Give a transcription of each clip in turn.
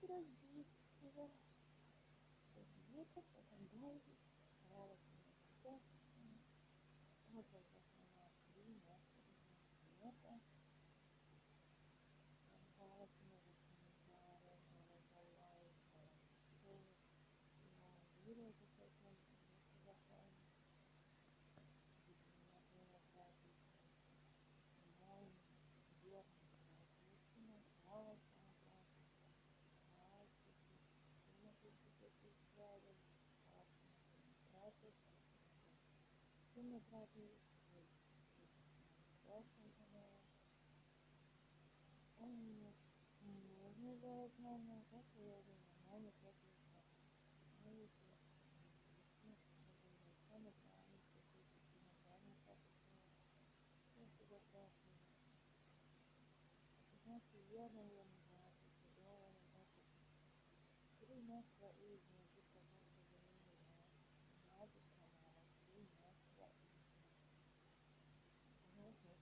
白いビーチが、ちょっとね、ライブ流れていて、うん、当時私もクリームを作りましたね、と。Thank you. Welcome to Он не знает нами, как я думаю, нами, как я знаю. Значит, я, наверное, знаю, что я не знаю. Три места и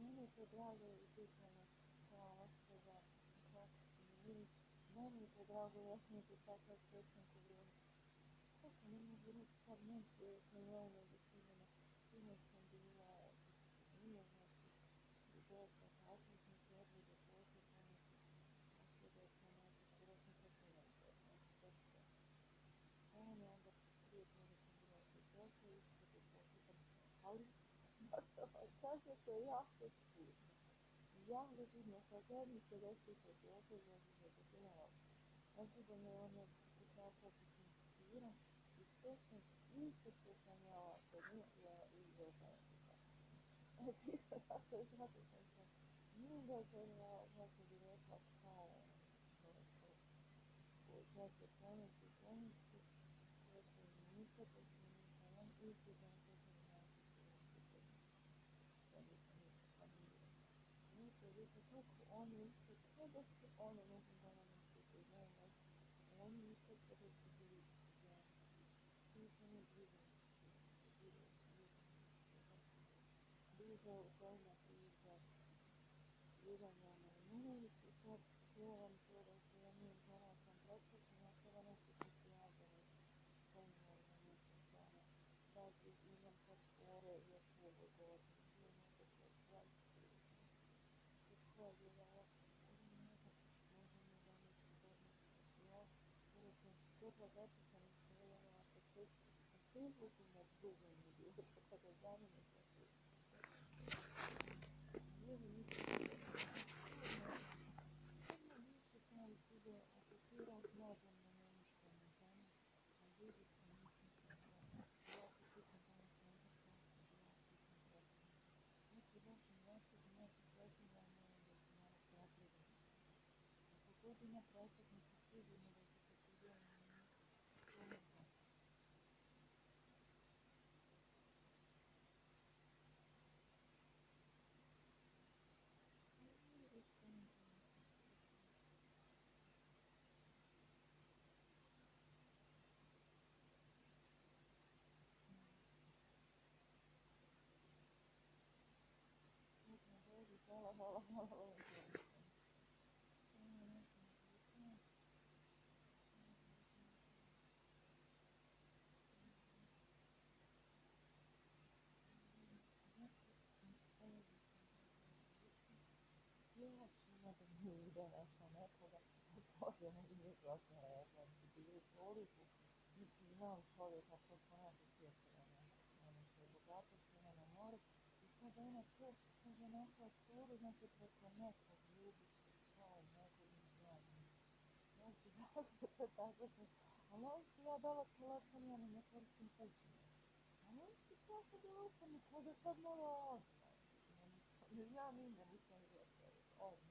что объявляю, конечно, комментация. На первом канале стоят национальные комментаторы. Я рассказала, даже, да, вот так, 是谁要是死，一样的剧情和歌里写的是所得会认识的这样，而剧本内容的不交互不尽不一样，一些是意识是上面我肯定也也有关系的。而这个他回家的时候，你的回来我是觉得好看，我我我是真的是真的是，我是一个不行，可能一直在。Sam se nije da sam ja, kako bi rekla, kao znači ponoći, ponoći, sve sam nikad da sam nisam, isto da sam vidite kako oni isto, kao da su oni nekim danama što znaju, oni isto kada su bili znači, svi su mi blizu, blizu u kojima priča Ivana Marminović i sad pjevam to da se ja nije znala sam predsjećam, ja sada nešto što se javljala kojima za nešto stvarno. Sad imam sad skoro još u ovoj godini, nije nekako 20 pojavljivao možemo danas ugodno ja uredno dobro zapisano strojava po Facebooku na drugom mediju, tako da zanima se Ljudi nisu Samo nisu sam sebe okupirao s mlađom na nemiškom tamo, a ljudi se nisu jako bitno danas ne znam kako se jako bitno pratim. Neki vaši mlačevi, neki pretinjanje godina prethodnih sigurno da će se podijeliti komentar. Hvala, da Bože ne bi ono što je ona to, nekog nekog tako dala telefon, on da odmah.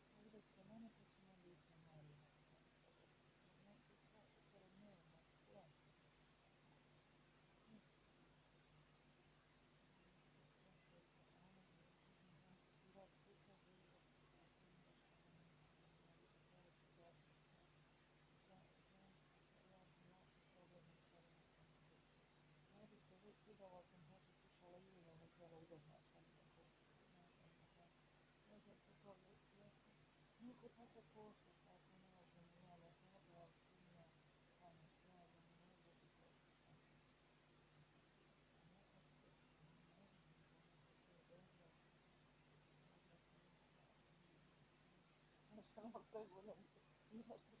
Nunca tanta força para uma janela roda alcuna a entrada nova de volta. Mas é uma pergunta.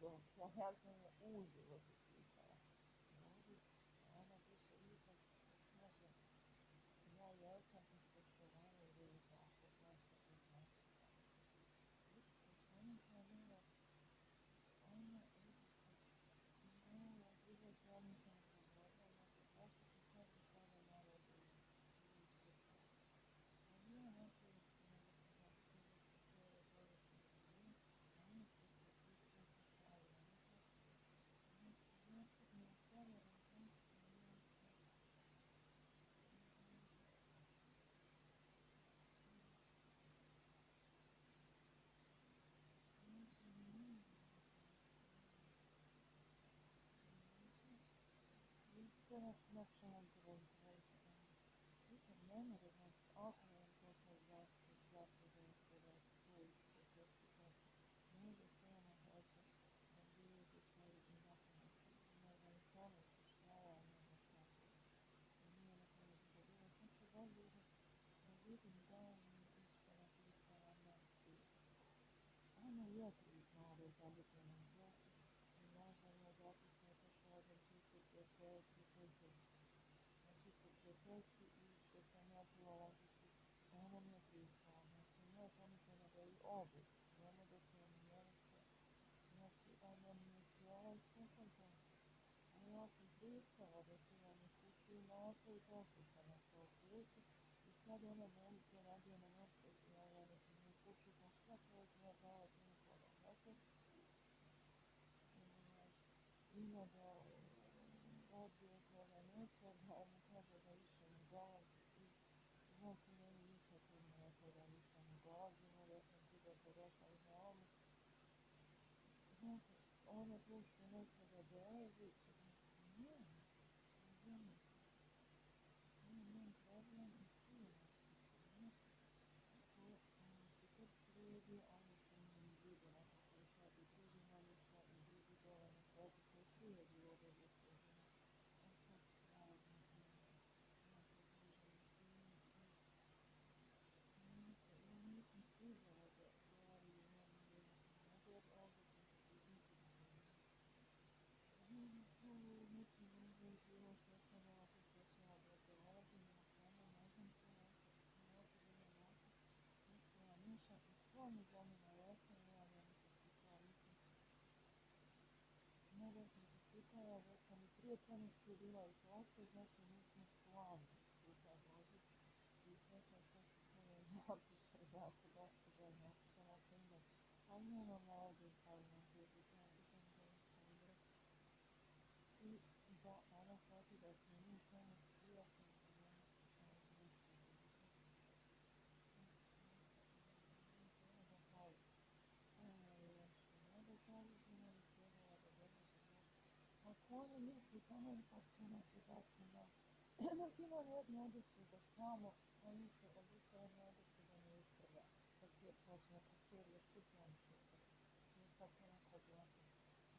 do, uma real, uso, você. Provoditi Međutim, ne mora znači alkoholom toliko zaštiti, zaštiti, zaštiti, tu isto, može se ona hoće da ljudi koji i napamet, neorganizovano izvršavanje na tako. Nije na tome zadovoljeno, sam se bolje da vidim da mi išta napisala na svijet. Ono je priznalo zaljubljenom duhu i nažalno zato što je došao jedan čisto prijateljski poziv. Na prijateljski i što sam ja čula lažiti, ono mi je priznalo. Znači, moja pametena da i oblik, nema da se on mjerice, znači ono mi je htjela i slušam to. A ja sam pristala da se ja ne kući naša i poslušala se u kući i sad ona meni to radio na nešto i ja ja ne sam u kući pa šta to je ja dala to nikoga. Zato ima da odbije toga neće, da mu kaže da više ne dolazi i znači meni nikad ne rekao da više ne dolazimo, da sam ti dobro rekla i na ovom. Znate, ona tu što nekoga dolazi, ne, razumijete. To je njen problem i sigurno se Ako se to slijedi, onda se njim vide nekako šta i drugi namješta i drugi dole na sebi se slijedi ove uslužene. A sad stvarno ima. Ja se družim s njim i znate, ja nisam stigala da govori o njemu jednostavno, nego jer ovdje sam se intimno tu neću možda i život ostavila to što će ja da dolazim na tome, ne znam što ja se ozbiljno način, nešto ja mišam i to mi zanima jesam ja njemu čestitala, mislim, ne da sam čestitala, već sam i prije toga što je bila i poslije, znači mi smo slavni skupa Božić i čekaj sad ću to joj napiše, zato dosta da je napišem, ako imam, ali nemam ovdje stavljeno gdje to idem da instalirati. I da ona shvati da smo mi samo prijatelji i da ono ništa drugo. Da kažem, još ne da kažem, ali trebala da dođe do Pa će nas izaći na Dok imam jednu odjeću da samo, oni se obuče jednu odjeću da ne isprva. Kad je počne kod serije Čitlanče, je sad onako.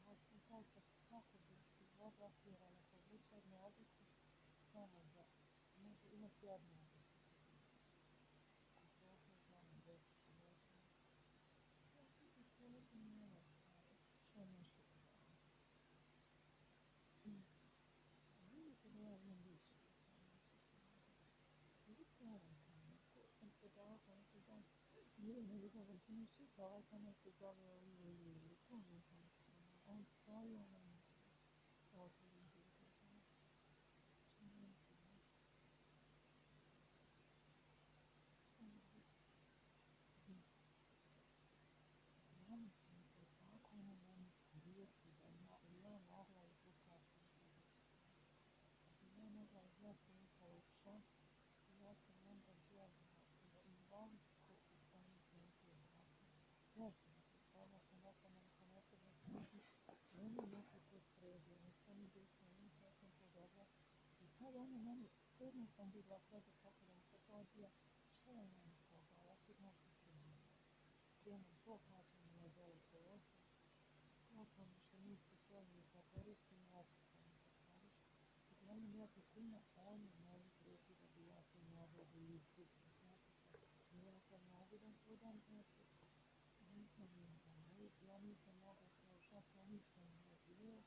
Znači, tako, kako bi mogla svirana povući jednu odjeću, samo da može imati jednu odjeću kod kuće. A koliko je tamo desiti neće. Ja ti koliko nije što nešto trebamo. Vidite da ja imam više od tamo što sam Vidite ovaj kamen, ko sam se dala pa neki dan, nije ne vidim, ti mi šita, ovaj kamen se zove Lili Lili, to mi je tamo On stoji, ono mi se otvorim vidite tamo. Čini se, ne? Samo vidite. Zamislite se kako ono meni riječi da ja, ja mogla i tu kačem Da bi ja mogla izvesti njihovu šak, ja sam onda bjegla da invalidsko u oni centru znači. Sve sam se stavila sam rekla nam ko ne treba znači, meni neko to sredio, nisam mi došla, nisam sam to dobro. I tad ono meni, sredno sam vidjela sebe kako da mi se to odbija, šta je meni toga, ja ti nešto krenem. Krenem to kako mi je dole položila, to sam što niste spremni za koristim, ja sam za koristim. Uglavnom ja to puno ono meni prijeti da bi ja to mogla da izgubim, znate šta. I ja kad mogu da prodam, znači, nisam imala, ja nisam mogla to ništa nije bilo.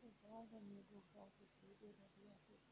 To mi je dao to sredio da bi ja to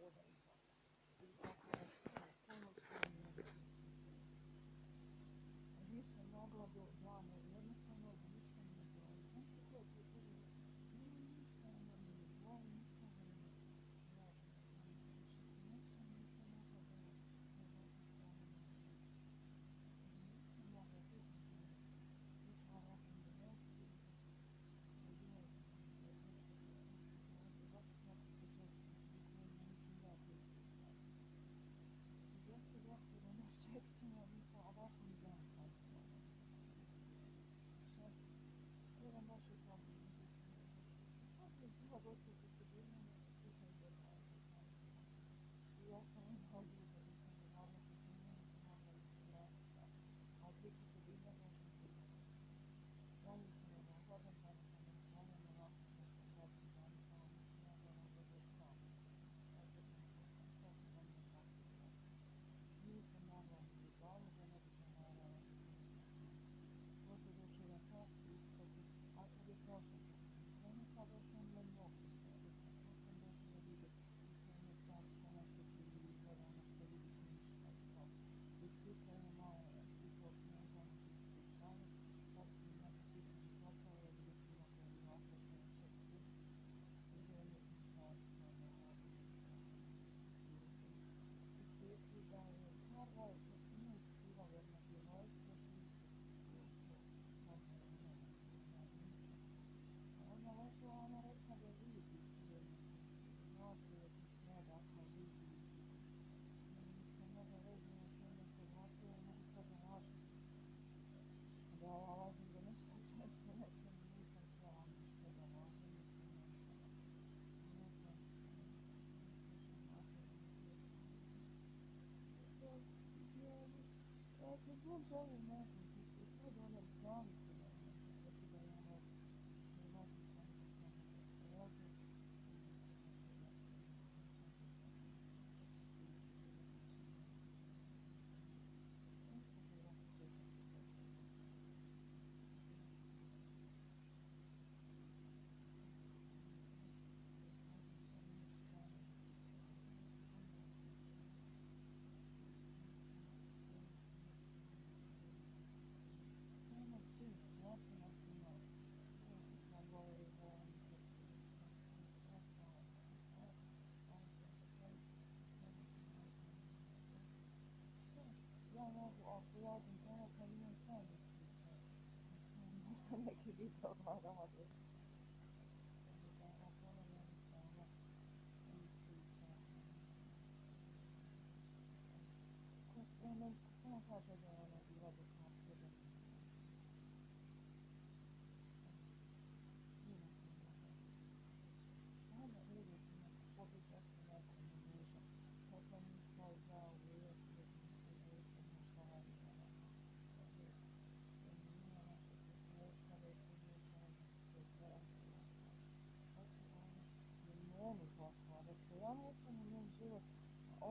krenem da 透过自己。going, man? I could be so hard on others.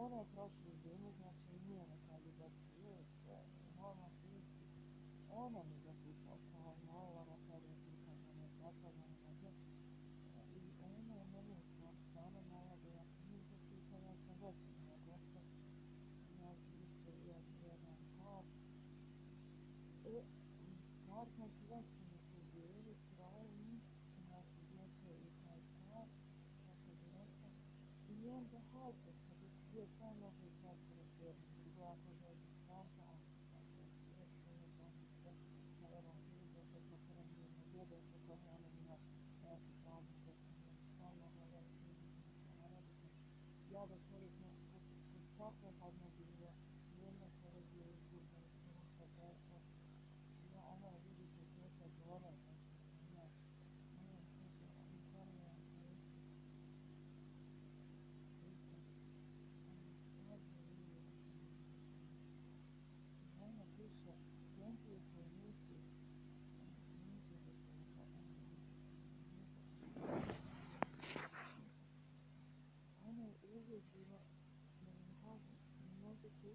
ona je prošla zimu, znači nije ono neka ljubavska ljubav, ona tisti, ona mi zakucao kao nova, na kada je kucao na zapadno, na i ona je meni u svom stanu malo da ja sam nije pisao, ja sam već na gosta, ja ću isto jedan kao, e, kao znači بسیار بطور مطلق به خود مدیریت.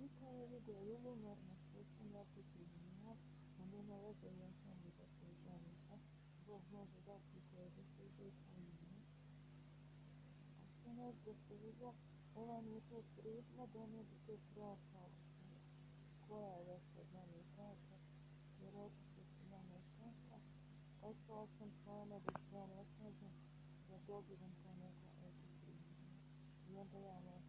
Великая Лига Иллюминарных Пустыня присоединена на Донороза и Ансамбле Послужанника. Бог может дать такое достижение имени. Аксенат госпожа Олани Тот Приехала Доме Бутет Братал. Коя Леса Доме Братал. Герой Сестина Мальчанка. Отпал сам Слава Бутет Братал. Задолго Донканека Эти Приехала. Я боялась.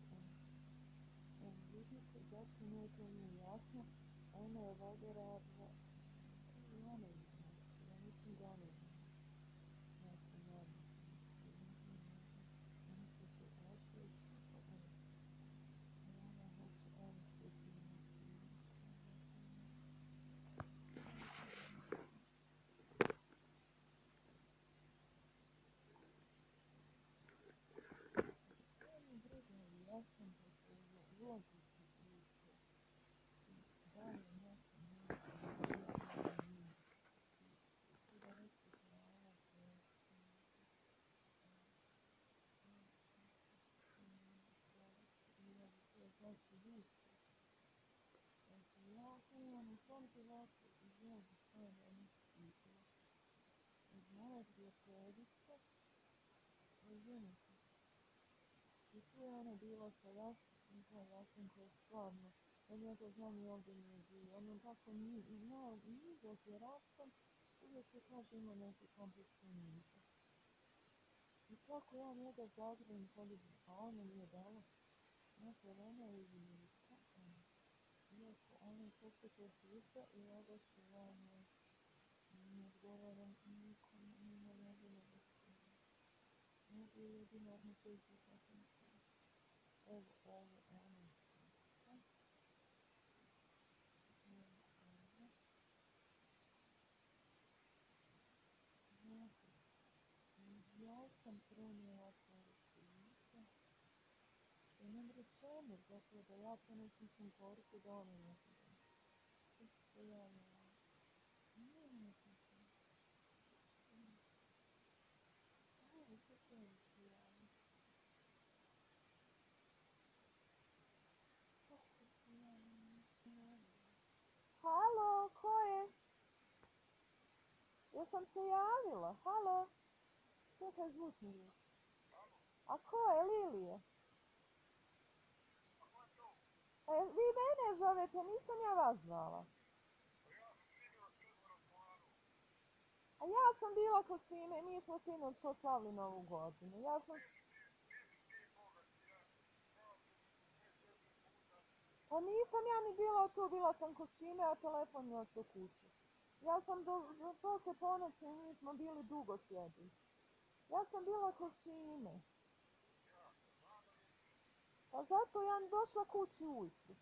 Svom životu i mnogo stvari mislite. Od moje prijateljice, razumijete? I tu je ona bila sa Jasnikom, koji je njega znam i ovdje nije bio. On je tako znao, nizak je uvijek kaže. I kako ja njega poljubim, a ona nije ona je je posjetio sviđa i što ja ne, ne odgovaram nikom, nima njegove većine. Nego jedinarno Facebook sam Evo, ovo, ono je sviđa. Znate, ja sam prenijela poruku što nam rečeno, zato da ja prenesem poruku Halo, ko je? Jesam se javila, halo? Čekaj, zvučni A ko je, Lilije? E, vi mene zovete, nisam ja vas zvala. A ja sam bila kod Šime, mi smo sinoć proslavili novu godinu. Ja sam... Pa nisam ja ni bila tu, bila sam kod Šime, a telefon je ostao kući. Ja sam do, poslije ponoći, mi smo bili dugo sjedi. Ja sam bila kod Šime. Pa zato ja došla kući ujutru.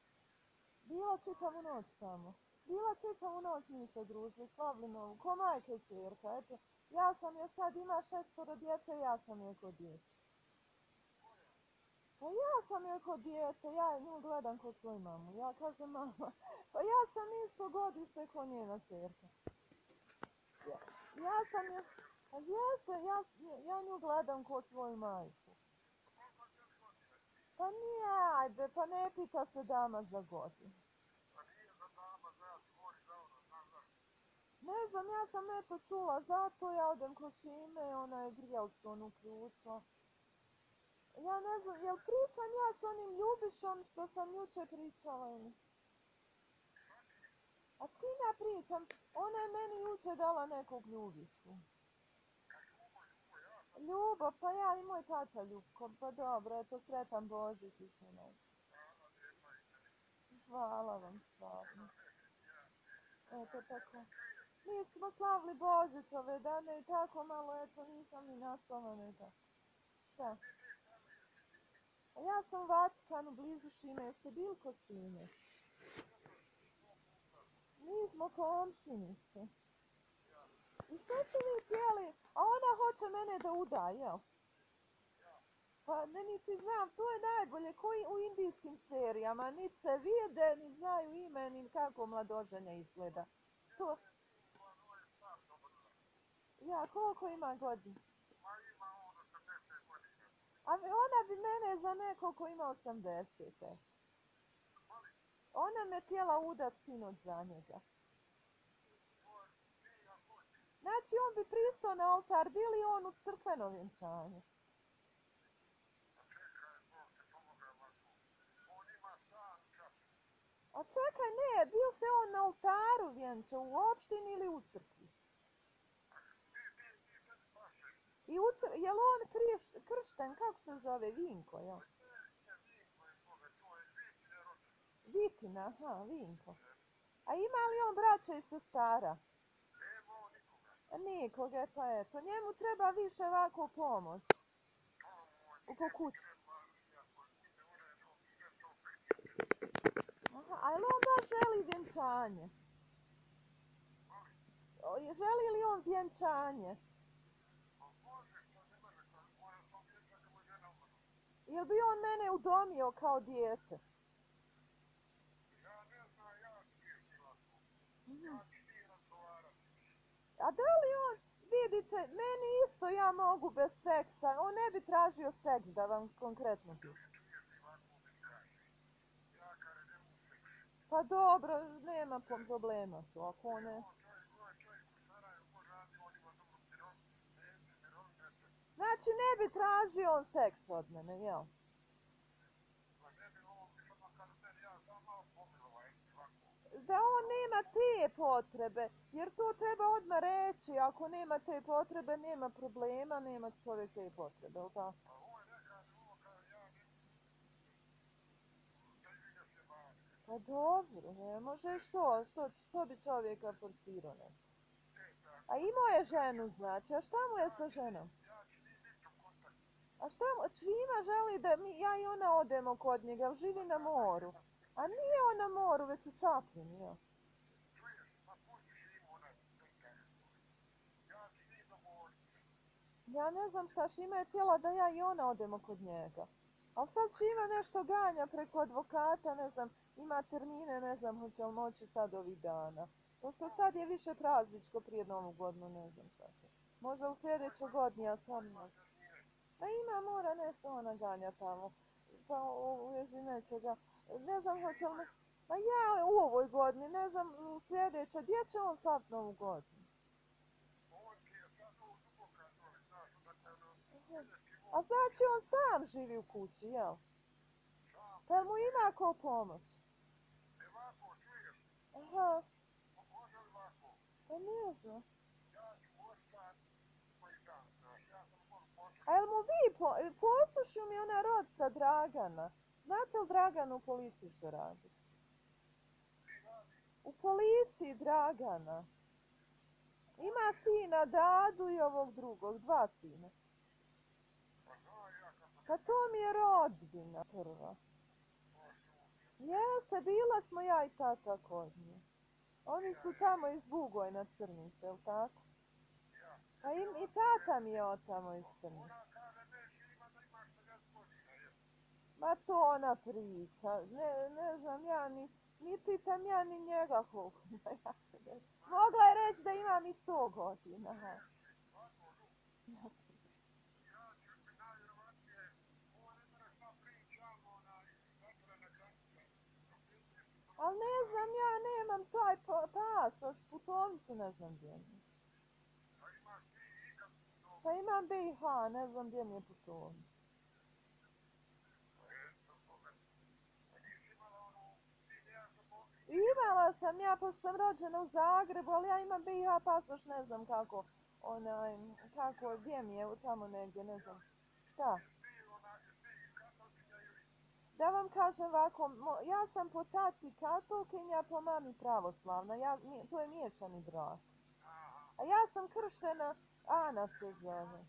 Bila čitavu noć tamo. Bila čitavu noć mi se družili, slavili novu, ko majke čerka, eto. Ja sam je sad, ima šestoro djece, ja sam je kod djece. Pa ja sam je kod djete, ja nju gledam kod svoju mamu. Ja kažem mama, pa ja sam isto godište ko njena čerka. Ja, ja sam je, pa jeste, ja, ja nju gledam ko svoju majku. Pa nije, ajde, pa ne pita se dama za godinu. Ne znam, ja sam eto čula, zato ja odem kod Šime, ona je grijalcu onu ključa. Ja ne znam, jel pričam ja s onim ljubišom što sam jučer pričala ili? A s kim ja pričam? Ona je meni jučer dala nekog ljubišu. Ljubo, pa ja i moj tata Ljubko, pa dobro, eto sretan Božić i sve Hvala vam, stvarno. Eto tako. Mi smo slavili Božić ove dane i tako malo, eto, nisam ni naslala neka. Šta? A ja sam u Vatikanu, blizu Šime, jeste bili kod Šime? Mi smo komšinice. I što ste vi htjeli? A ona hoće mene da uda, jel? Pa ne niti znam, to je najbolje, koji u indijskim serijama, niti se vide, ni znaju ime, ni kako mladoženja izgleda. To... Ja, koliko ima godina? A ona bi mene za neko ko ima 80. Ona me htjela udat sinoć za njega. Znači on bi pristao na oltar, bili on u crkveno vjenčanje. A čekaj, ne, bio se on na oltaru vjenčao, u opštini ili u crkvi? I u cr... je li on kršten, kako se zove, Vinko, jel? Vitina, aha, Vinko. A ima li on braća i sestara? Nikoga, pa eto, njemu treba više ovako pomoć. Oko kuće. Aha, a li on baš želi vjenčanje? Želi li on vjenčanje? Jel bi on mene udomio kao dijete? Ja. A da li on, vidite, meni isto ja mogu bez seksa, on ne bi tražio seks da vam konkretno seks. Pa dobro, nema problema tu, ako ne... On čovjek, ovaj čovjek u Sarajevu može raditi, on ima dobru mirovinu, ne, mirovine se, Znači ne bi tražio on seks od mene, jel? pa. Da on nema te potrebe, jer to treba odmah reći, ako nema te potrebe, nema problema, nema čovjek te potrebe, jel tako? A ovo je nekad, ovo kada ja ne da i vi ga se bavite. Pa dobro, ne može što, što, što bi čovjeka forcirao ne? E, A imao je ženu, znači, a šta mu je sa ženom? ja ću njih biti u kontaktu. A šta mu, svima želi da mi, ja i ona odemo kod njega, ali živi na moru. A nije on na moru, već u Čapljini. Ja. Ja ne znam šta Šima je htjela da ja i ona odemo kod njega. Ali sad Šima nešto ganja preko advokata, ne znam, ima termine, ne znam hoće li moći sad ovih dana. Pošto sad je više prazničko prije novu godinu, ne znam šta. Možda u sljedećoj godini, ja sam ne. Pa ima, mora nešto ona ganja tamo. Pa u vezi nečega. Ne znam hoće li... Pa ja u ovoj godini, ne znam u sljedećoj, gdje će on slaviti novu godinu? Sad A znači on sam živi u kući, jel? Pa mu ima ko pomoć. Aha, pa ne znam. Ja ću ostat koji dan, znaš, ja sam mogu poslušati. A jel mu vi po, poslušu mi ona rodca Dragana? Znate li Dragan u policiji što radi? U policiji Dragana. Ima sina Dadu i ovog drugog, dva sina. Pa to mi je rodbina prva. Jeste, bila smo ja i tata kod nje. Oni su tamo iz Bugojna Crnića, jel tako? Pa i, i tata mi je od tamo iz Crnića. Ona kaže, ne, ima da imaš 50 godina, je. Ma to ona priča. Ne, ne znam, ja ni, ni pitam ja ni njega koliko ja Mogla je reći da imam i sto godina. Ali ne znam, ja nemam taj pa, pasoš, putovnicu ne znam gdje mi je. Pa imaš ti ikad to, Pa imam BiH, ne znam gdje mi je nisi imala sam ja, pošto sam rođena u Zagrebu, ali ja imam BiH pasoš, ne znam kako, onaj, kako, gdje mi je, tamo negdje, ne znam. Šta? Da vam kažem ovako, ja sam po tati katolkinja, po mami pravoslavna, ja, to je miješani brak. A ja sam krštena, Ana se zove.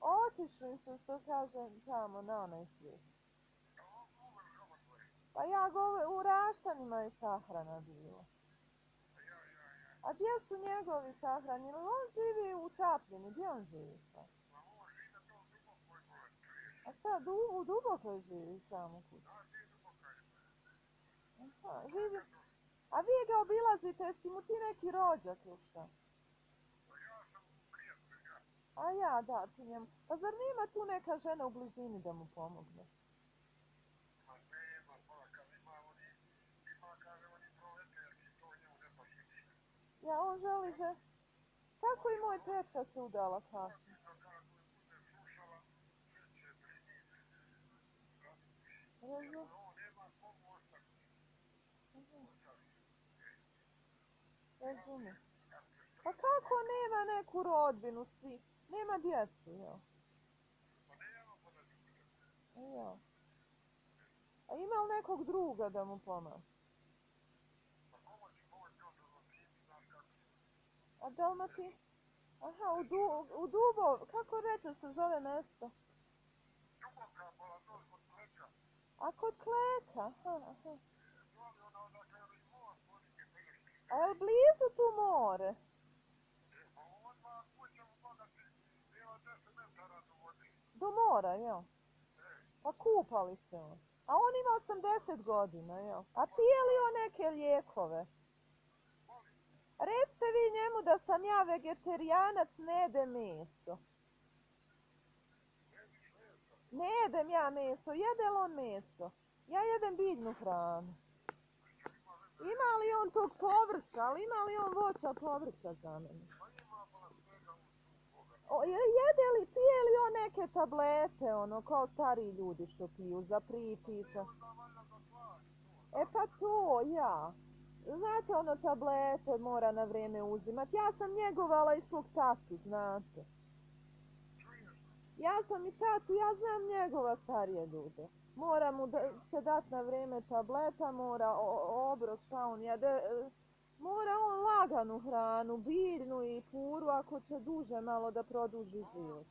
Otišli su, što kažem, tamo na onaj svijet. Pa ja govorim, u Raštanima je sahrana ja. A gdje su njegovi sahrani? On živi u Čapljini, gdje on živi. A šta, du, u Dubokoj živi samo kući? Duboka je. Aha, živi. A vi ga obilazite, jesi mu ti neki rođak ili šta? Pa ja sam prijatelj, ja. A ja, da, ti njemu. Pa zar nema tu neka žena u blizini da mu pomogne? Ma nema, pa kad ima oni, ima kaže oni proleterski, to njemu ne baš ništa. Ja, on želi že... Tako i moj tetka se udala kasno. Razum-. Razumijem. Pa kako nema neku rodbinu svi? Nema djecu, jel? Pa nema pa da ljubi. A ima li nekog druga da mu pomaže? Pa komu će pomoći on da zlatiti, znaš kako. A Dalmati? Aha, u, du, u Dubo, kako reče se zove mjesto? Duboka bola dole kod pleka. A kod Kleka, aha, aha. A je li blizu tu more? E, pa odmah kuća u Bogati, nema 10 metara do mora, jel? Pa kupali se on. A on ima 80 godina, jel? A on neke lijekove? Recite vi njemu da sam ja vegetarijanac, ne jedem meso. Ne jedem ja meso, jede li on meso? Ja jedem biljnu hranu. Ima li on tog povrća, ali ima li on voća povrća za mene? Jede li, pije li on neke tablete, ono, kao stariji ljudi što piju, za pripisa? E pa to, ja. Znate, ono, tablete mora na vrijeme uzimat. Ja sam njegovala i svog tatu, znate. Ja sam i tatu, ja znam njegova starije ljude. Mora mu da, se dat na vrijeme tableta, mora obrok, šta on jede. Mora on laganu hranu, biljnu i puru, ako će duže malo da produži život.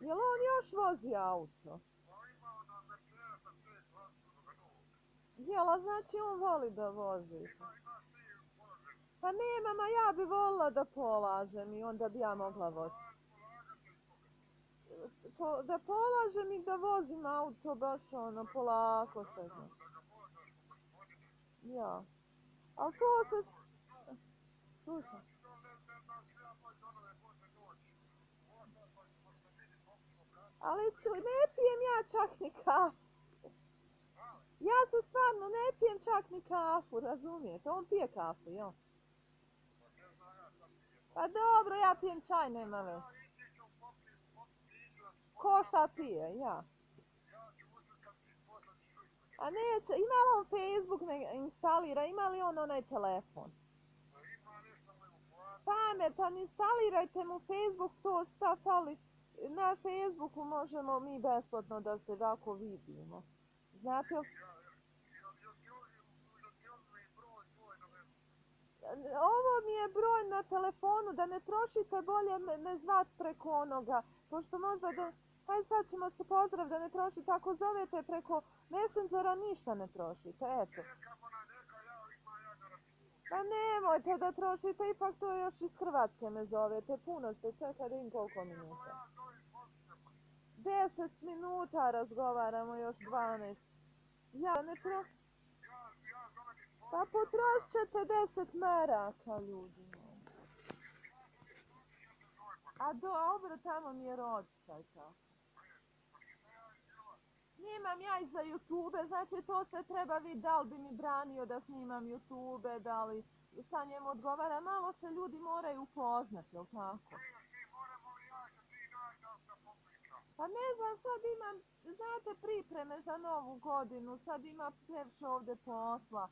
Jel on još vozi auto? Jel, a znači on voli da vozi? Pa nema, ma ja bi volila da polažem i onda bi ja mogla voziti. Da polažem i da vozim auto baš ono polako znam. Ja. Ali to se... Slušaj. Ali ću, ne pijem ja čak ni kafu. Ja se stvarno ne pijem čak ni kafu, razumijete? On pije kafu, jel? Pa dobro, ja pijem čaj, nema veze. Ko šta pije, ja. A neće, ima li on Facebook ne instalira, ima li on onaj telefon? Pametan, instalirajte mu Facebook, to šta fali. Na Facebooku možemo mi besplatno da se ovako vidimo. Znate, ovo mi je broj na telefonu, da ne trošite bolje me, zvat preko onoga, pošto možda da... Aj sad ćemo se pozdrav da ne trošite, ako zovete preko Messengera ništa ne trošite, eto. Pa nemojte da trošite, ipak to još iz Hrvatske me zovete, puno ste, čekaj da im koliko minuta. 10 minuta razgovaramo, još 12. Ja ne tro... Pa potrošit ćete 10 maraka, ljudi. A dobro, tamo mi je rodčaj Snimam ja i za YouTube, znači to se treba vidjeti da li bi mi branio da snimam YouTube, da li šta njemu odgovara. Malo se ljudi moraju upoznati, jel tako? Pa ne znam, sad imam, znate, pripreme za novu godinu, sad ima previše ovdje posla.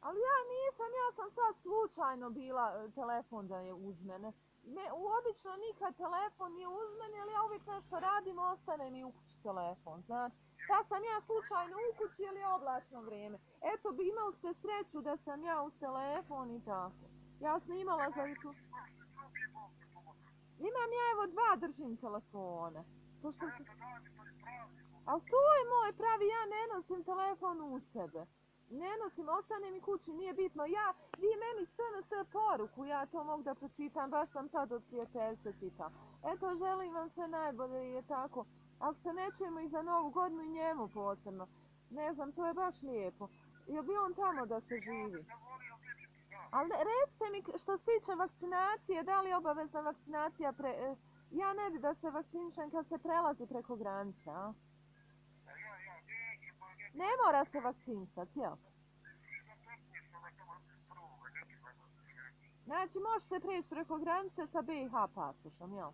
Ali ja nisam, ja sam sad slučajno bila e, telefon da je uz mene. Ne, obično nikad telefon nije uz mene, ali ja uvijek nešto radim, ostane mi u kući telefon, znate. Sad sam ja slučajno u kući jer je oblačno vrijeme. Eto, bi imali ste sreću da sam ja uz telefon i tako. Ja snimala za YouTube. Imam ja evo dva držim telefona. Pošto se... Ali to je moj pravi, ja ne nosim telefon u sebe. Ne nosim, ostane mi kući, nije bitno. Ja, vi meni SNS poruku, ja to mogu da pročitam, baš sam sad od prijateljstva čitam. Eto, želim vam sve najbolje i je tako. Ako se ne čujemo i za novu godinu i njemu posebno. Ne znam, to je baš lijepo. Jel bi on tamo da se živi? Ali recite mi što se tiče vakcinacije, da li je obavezna vakcinacija pre... e, Ja ne bi da se vakcinišem kad se prelazi preko granica, a? Ne mora se vakcinisati, jel? Znači, može se prijeći preko granice sa BiH pasušom, jel?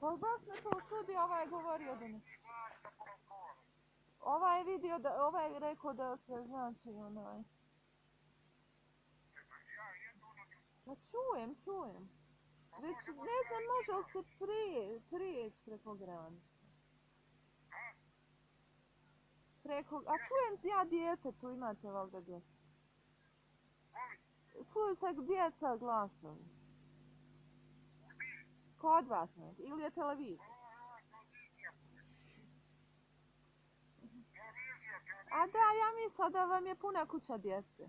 Pa baš me to čudi, ovaj je govorio da ne... Ovaj je vidio da, ovaj je rekao da se, znači, onaj... Pa čujem, čujem. Već, ne znam, može li se prije, prijeći preko granice. Preko, a čujem ja dijete, tu imate valjda djeca. Čuju se djeca glasovi. Kod vas neki, ili je televizija? A da, ja mislila da vam je puna kuća djece.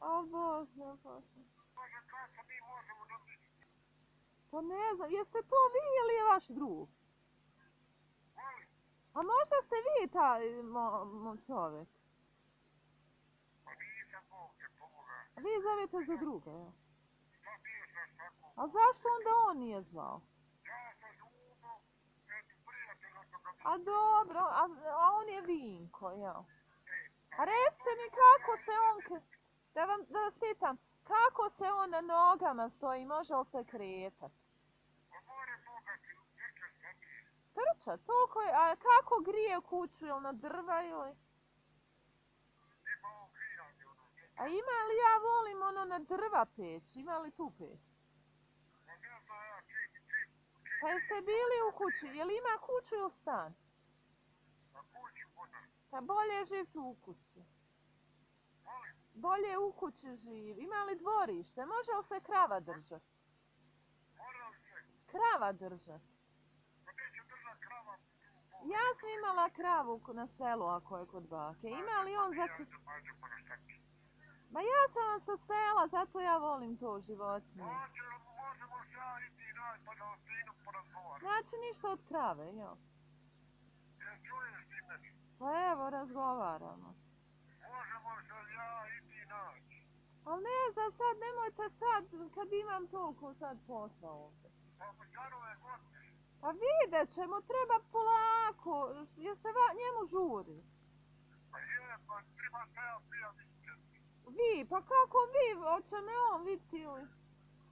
O Bože, Bože. možemo dobiti? Pa ne znam, jeste to vi ili je vaš drug? A možda ste vi taj čovjek? pa nisam Bog te pomoga. Vi zovete za druga, ja? Šta bio sam tako? A zašto onda on nije zvao? Ja sam Ljubo, eto prijatelj od toga. A dobro, a, on je Vinko, ja. A recite mi kako se on, da, vam, da vas pitam, kako se on na nogama stoji, može li se kretat? pa more Boga ti utrče sebi. Trča, toliko je, a kako grije kuću, ili na drva ili? A ima li ja volim ono na drva peć, ima li tu peć? Pa jeste bili u kući, je li ima kuću ili stan? Pa bolje je živjeti u kući. Bolje u kući živi. Ima li dvorište? Može li se krava držat? mora li se? Krava držat. Pa neće držat krava tu Boga. Ja sam imala kravu na selu ako je kod bake. Ima li on za... Ja pa. Ma ja sam vam sa sela, zato ja volim to životinje. Može, možemo se ja i pa da porazgovaram. Znači ništa od krave, jel? Ti meni? Pa evo, razgovaramo. Možemo se ja i ti naći. Ali ne znam sad, nemojte sad, kad imam toliko sad posla ovdje. Pa godine. Pa vidjet ćemo, treba polako, jer se va, njemu žuri. Pa je, pa treba se ja pija. Vi, pa kako vi, hoće me on vidjeti ili?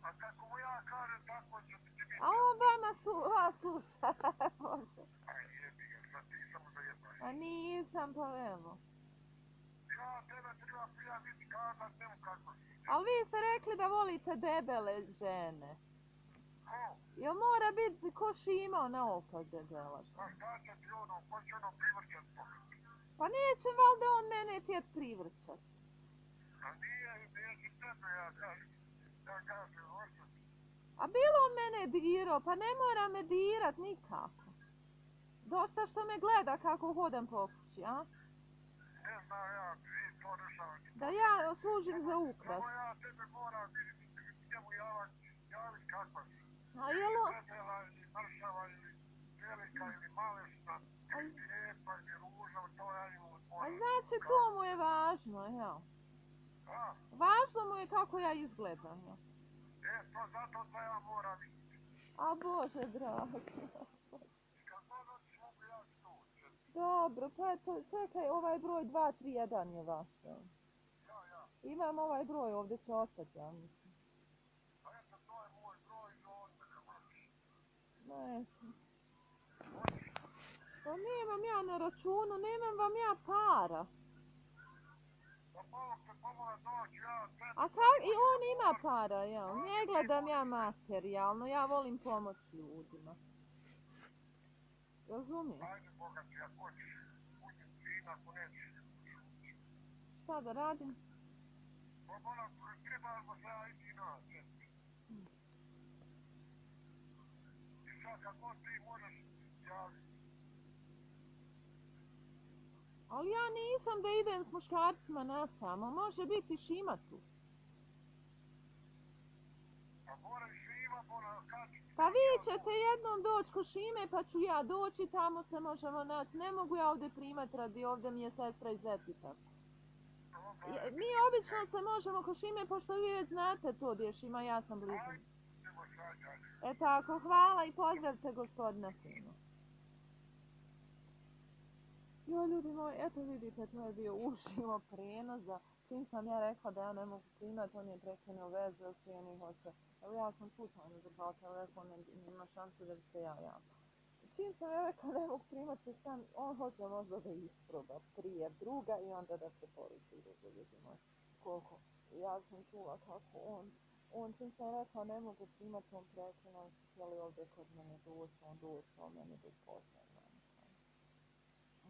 A kako mu ja kažem, tako će ti biti. A on vama su, vas sluša, Bože. Aj jebi ga, sad ti samo zajebaš. A nisam, pa evo. Ja tebe treba pija vidjeti kazat njemu kako si. Ali vi ste rekli da volite debele žene. Jel mora biti ko šima na oko debela Pa šta će ti ono, ko će ono privrćat po? Pa neće valjda on mene tjet privrćat. A nije, neće tebe, ja kažem. Ja kažem, osam. A bilo on mene dirao, pa ne mora me dirat nikako. Dosta što me gleda kako hodam po kući, a? Ne znam ja, vi to rešavate. Da ja služim za ukras. Samo ja tebe moram vidjeti, njemu javak, javit kakva si. A jel on... Vesela ili mršava ili velika ili malešna ili lijepa ili to ja A znači to mu je važno, jel? A, Važno mu je kako ja izgledam, jel? e, to zato da ja moram vidjeti. A Bože doći. Dobro, pa eto, čekaj, ovaj broj 231 je vaš, jel? Ja, ja. Imam ovaj broj, ovdje će ostati, ja mislim. A eto, to je moj broj i on neka vrši. Ne, pa nemam ja na računu, nemam vam ja para. A kak, i on ima para, jel? Ne gledam ja materijalno, ja volim pomoć ljudima. Razumijem? Šta da radim? Pa moram, trebamo se ja i ti naći. I sad, kako ti možeš javiti? Ali ja nisam da idem s muškarcima na samo, može biti šima tu. Pa vi ćete jednom doći ko šime pa ću ja doći, tamo se možemo naći. Ne mogu ja ovdje primat radi, ovdje mi je sestra iz Je- Mi obično se možemo ko šime, pošto vi već znate to gdje šima, ja sam blizu. Ajde, idemo sad dalje. E tako, hvala i pozdravite gospodina Finu. Jo, ljudi moji, eto vidite, to je bio uživo prijenos da čim sam ja rekla da ja ne mogu primat, on je prekinuo vezu, jer svi oni hoće. Evo ja sam slučajno rekao ne, nema šanse da se ja javila. Čim sam ja rekla ne mogu primati sam, on hoće možda da isproba prije druga i onda da se poruči drugo. Koliko? Ja sam čula kako on čim sam rekao ne mogu primat, on prekinuo, su htjeli ovdje kod mene doći, on doći, on meni bez posla.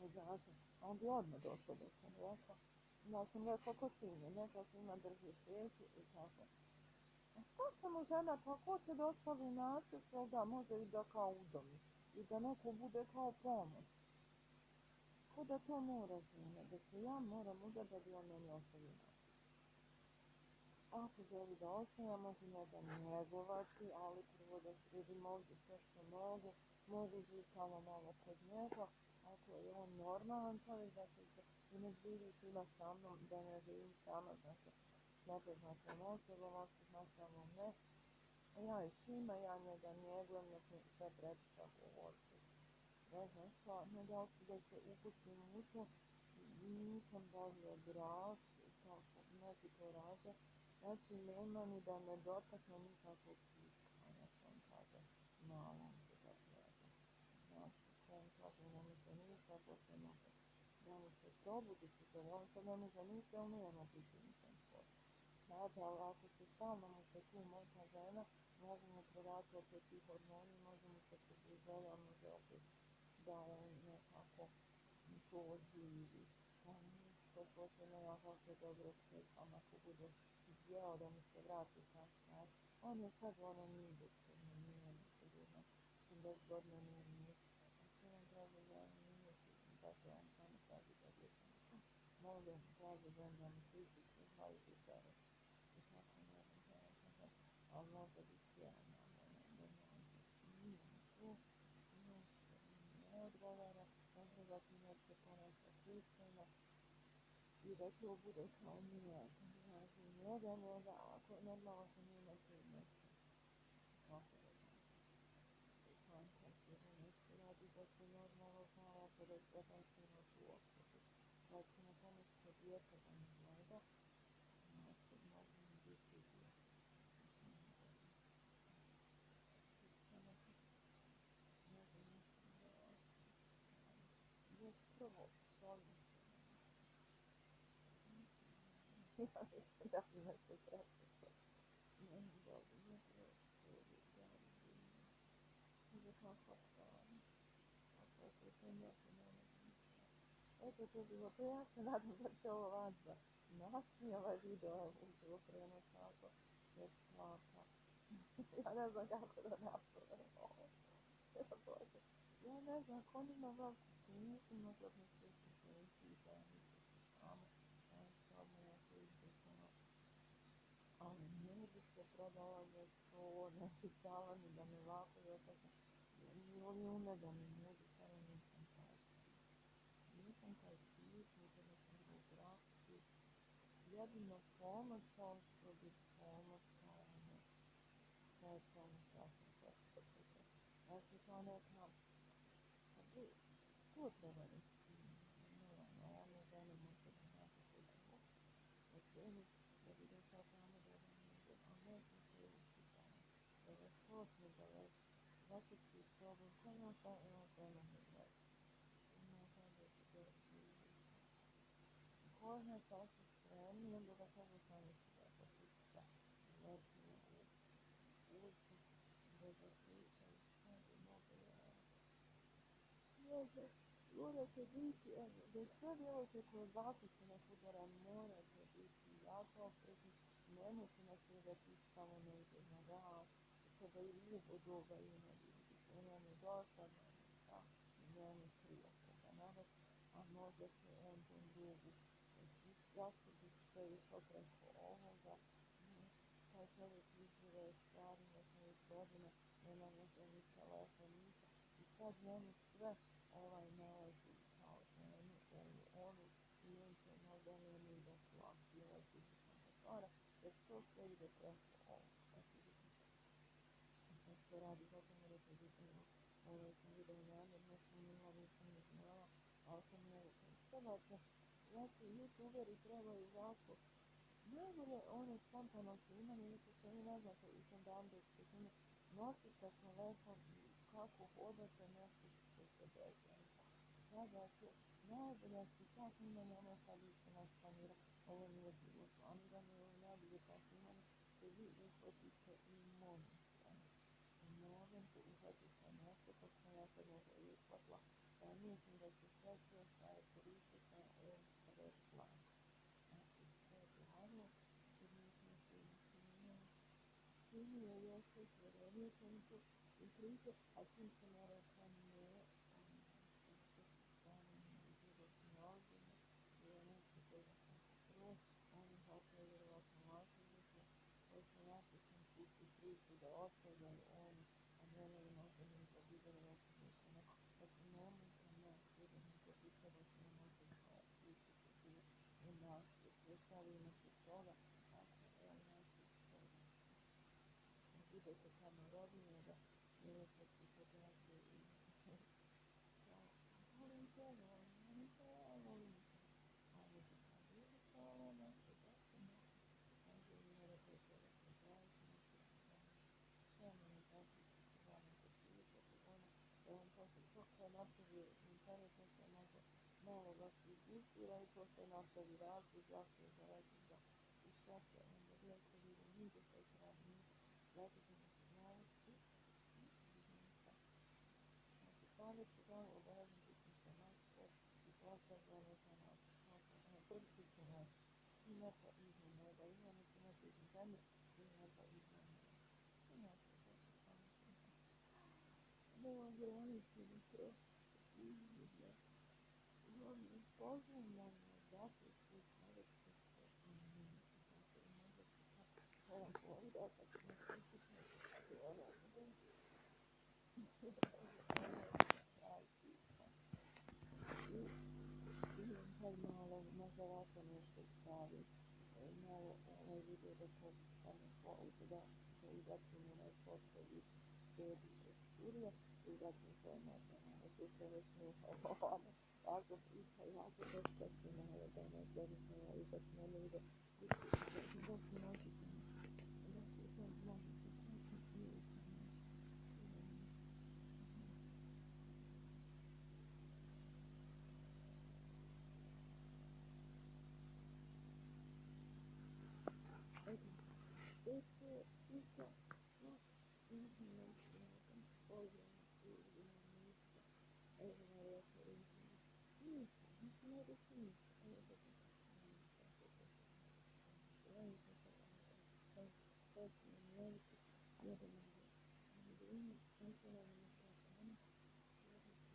Ali znate, on bi odmah došao da sam rekao. Ja sam rekao ko sinje, rekao sam ima drži svijeću i tako. A šta će mu žena, pa ko će da ostavi nasljedstvo, da može i da kao udomi. I da neko bude kao pomoć. Ko da to mora žena, da se ja moram udati da bi on meni ostavio. Ako želi da ostane, može njega njegovati, ali prvo da sredim ovdje sve što može, može živkamo malo kod njega, ako je on normalan čovjek, znači i ne živiš ima sa mnom, da ne živim sama, znači nepoznatom osobom, samom ne, ja i Šima, ja njega njegujem, znači sve prepišam u oči. Ne znam stvarno da li ću da se upustim u to, nisam za brak, kako neki rade, znači nema ni da me dotakne nikakvog pitkanja, što on kaže, malom se da gleda. Znači, on kaže, ne može ništa, poslije može da mu se probudi se želi, on sad ne može ništa, ali nije na nisam svoj. Znate, ali ako se stalno mu se tu žena, može mu opet ti hormoni, može mu se pobližava, a može opet da on nekako to oživi. Pa što poslije nekako se dobro stekam ako bude izjeo da mu se vrati ta stvar. On je sad ono induktivno, nije mi sigurno, 80 godina nije ništa. Znači on kaže da nije sigurno, dakle on samo kaže da je sam molim, kaže da mi se ističe 29 i tako ne znam, ali možda bi htjela ne odgovara, konzervativno se ponaša pristojno i da to bude kao nije. Znači, njega, njega, ako normalno se nije na to nešto. Kako da znam? Kanka se da nešto radi da se normalno znala, pa da se da se na tu osobu. Znači, na tome što dijete da ne gleda, znači, može mi biti dijete. Još prvo, stvarno se ja mislim da bi nešto treće. Ne znam da Eto to bilo, to ja se nadam da će ovo vas da nasmije ovaj video uživo prenos tako, jer svaka. ja ne znam kako da napravim ovo. Bože. Ja ne znam, ko nima veliku smislu, možda bi se mi Ali ne bi se prodala za to, ne bi stala ni da me ovako, ja sad sam, milijune da mi nudi, samo nisam taj. Nisam taj tip, nikad ne sam ga ugrafiti. Jedino pomocao što bi pomocao, ono, seksualno sasvim seksualno. Znači, kao neka to treba reći. Normalno, ono žene može da nađe svoju ocjenu, da bi došao tamo da ga može, a ne sam sljedeći dan. Da ga sposne da ga zakući s sobom, ko ima šta, ima šta ima ne gleda. Ima šta da se doći i Ko zna šta su spremni, onda ga treba sami se da potiča. Znači, ući, da ga pričaju, šta bi mogu da može, morate biti, da sve djevojke koje zapisu na udara morate biti jako oprezni, nemojte nasjedati samo negdje na rad, od ovoga ima ljudi, ona mi dosadno, šta, nema prijatelja na vas, a možda će on tom drugu, zašto bi se išao preko ovoga, taj čovjek izgleda ne znam, iz godine, nema možda ni telefon, i sad njemu sve ovaj nalazi kao ženu, ovu, i on će možda da plati ovaj fizičan motora, već to sve ide preko ovog, eto vidite. I sad što radi, zato morate biti, ovaj sam video namjerno snimila, nisam ni znala, ali sam ne trebate, znači, youtuberi trebaju jako, najbolje one spontano snimanje, vi što vi ne znate, i sam dan dok ste snimali, nosite telefon kako hodate, nešto što se desi. Sada to najbolja su snimanja, ono se nas planira, ovo nije bilo planirano, ovo najbolje ta snimanja, što vi uhvatite i. U momentu uhvatite nešto, pa sam ja sad možda i uhvatila, pa mislim da će sve to šta je koristite on red flag. Znači, sve je glavno, jer nismo se snimali. Snimio još sve, jer sam to i priče, a čim se ne rekla ne, što se stane životno ozbiljno, i što toga sam prvo, oni hoće vjerovatno lažu ljudi, ako sam pusti priču da ostavljaju oni, a nemaju možda ni za video osobice, ne, se nemojte ne, budemo to pitalo se ne može pričati tu u nas, sprečavimo se toga, ako evo naći to, ne budete tamo rodnije da imate psihografiju i kao, volim te, volim te, volim te, a mi se kao ljudi kao naše djeca, naše kaže i mora to toga pozdraviti, naše samo mi tako se glavno da pričate, ono, da vam posle to kao napravi internet, nešto može malo vas izbustira i posle napravi razlog zašto je za razlog i šta se onda gledajte vidim, nigdje se kraj zato što se nauči, znači pamet se da obavezno biti informacije i postavljanje za nas, prstice nas, i neka izvan neba, ima neki neki izvan zemlje, i neka izvan neba. I neka zato se i se se tako ono. Idem sad malo, možda ovako nešto stavim, malo ovaj video da pokušamo povući da da ubacim onaj foto i tebi iz studija, ubacim to možda malo sutra već slušamo ono, jako priča, jako teško malo danas, da bi se ovaj ubacim ono video, da se možete, da se sad možete kućiti i Este, isto, no, nisam nešto, pozvana u ministra, evo na referenci, ništa, nisam ne reći ništa, evo da se tako to Oni se to ono, to su nam veliki, jedan od drugi, kancelarna strana, jedan su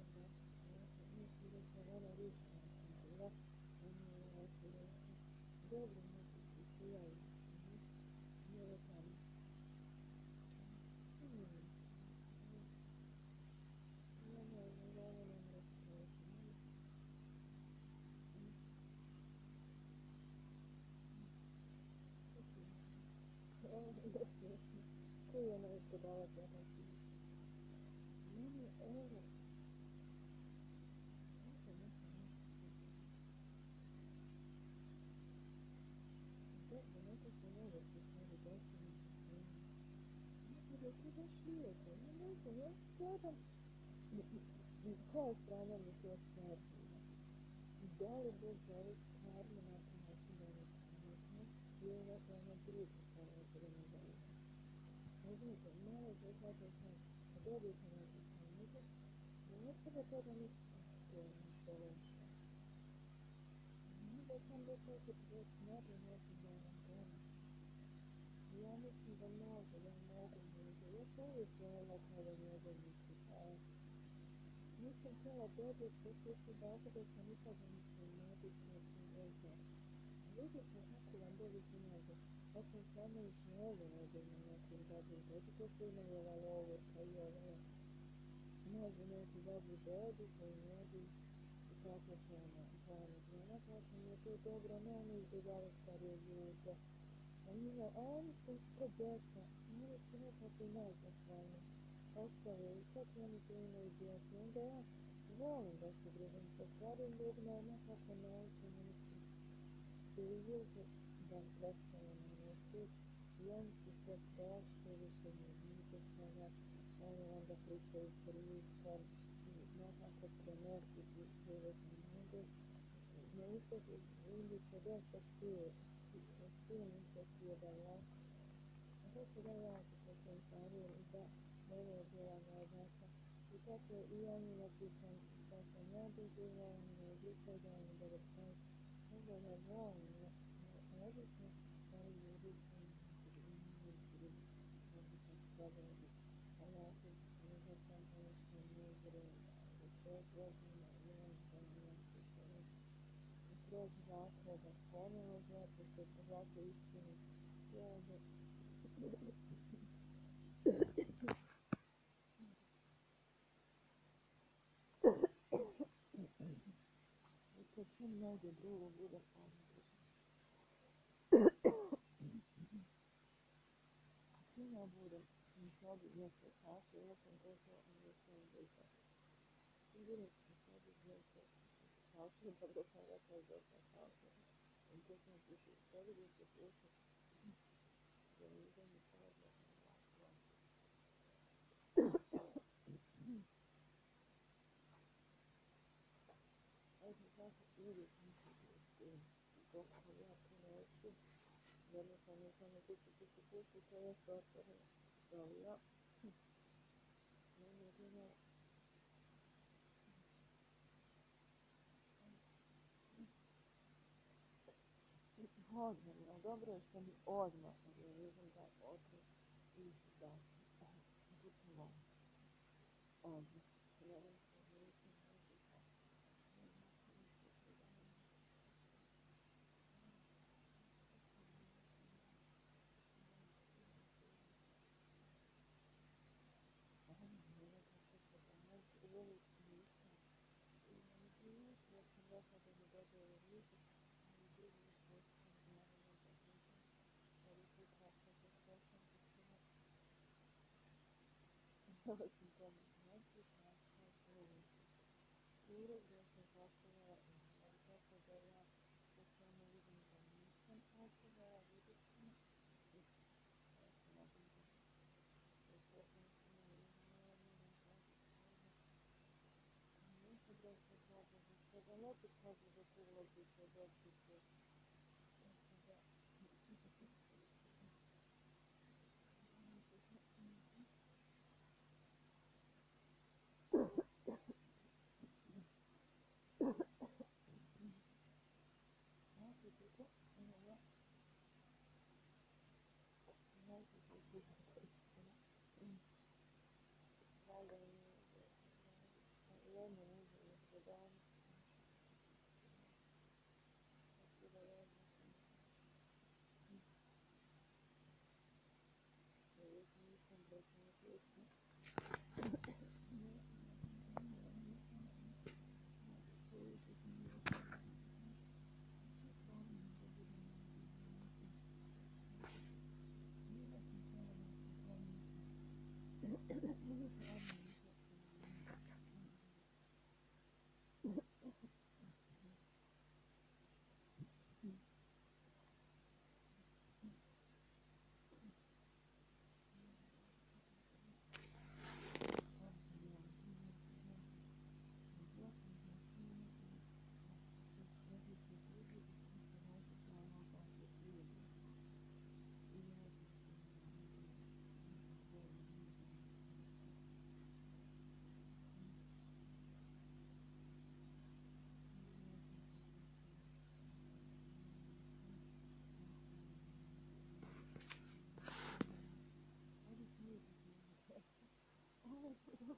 ti rekla ona više, ali ja, ono je rekla, dobro, neko ti se javi, nije rekla ništa. Koji je onaj prodavac ja znači? Meni evo. Neka, neka, neka. Dobro, neka se nove se stvari desili. Neka da se baš lijepo. Ja ne znam, ja gledam. Koja strana mi to stvarno? Da li Bog želi stvarno na taj način da je pametno? Ili neka ona druga strana da ne želi? Ne znate, malo se shvatio sam, a dobijete neku pametu, ne treba toga ništa što je nešto možda. Uvijek željela kada njegov misli, nisam htjela sve sve su sam nikada nisam napisala sam vezana. Vidjet ću kako vam dobiti može. Ja sam samo i željela da na nekim dobrim to što imaju ova lovorka i ova može neki dobri dođu koji ne i tako će ona žena, pa što mi je to dobro, ne oni izbjegavaju starije ljude. Oni su ko djeca, oni su nekako najzahvalni. ostavio i čak i oni koji imaju bijati. Onda ja volim da se družim sa starim ljudima, jer nekako naučim neki priziv da predstavljam na svijet i oni su sve prošli, više ne vide svega, oni onda pričaju priče i nekako prenositi životni mogu. Ne ističe, vidi se dosta čuje, sin ističe da je Tako da ja se pokontarijem i da ovo je bila moja data. I tako i ja njima pričam šta sam ja doživjela, oni me obličaju da oni dobro znaju. Ovo ja volim, neobično su stvari ljudi koji imaju ljudi, mogu se zavrati. A ja se možda sam nešto mudro, ali to godina i on sam nešto što je kroz zakon da ponovo zato što je ovako istinu. I onda I kad čim negdje drugo bude pomoći. Čim ja budem u sobi nešto kaše, ja sam došla i ne sam došla. Čim budem u sobi nešto kaše, pa dok sam rekla i došla kaše. I to sam piše u sobi gdje se piše da mi idem i sada na ovako. Eto, tako uvijek mislim da je s tim. Dok sam ja to neću, jednostavno samo kući kući kući, to je to otvoreno. Ali ja, ne mogu da odmah, dobro je što mi odmah organizam da otrov i da putovam odmah. Gledam se nisam neki uvijek nisam. I ne znam, ja sam rekla da mi dođe u rizik, ali drugi nisam naravno da budem. Da li tu kako se srećam sa svima. Htjela sam tamo znači, našla svoju kuru gdje sam postavila ali tako da ja to samo vidim da nisam postavila, vidjet ću. I ja se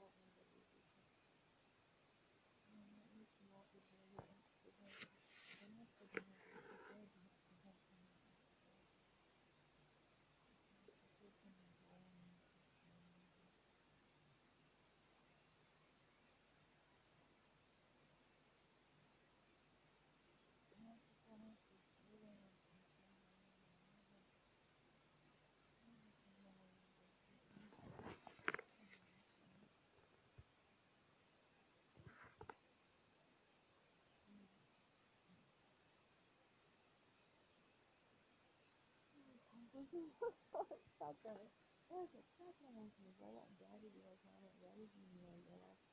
먹는 Stop Carolina. Stop a South Carolina from Rolla and Daddy Girls Mama? And Daddy Junior and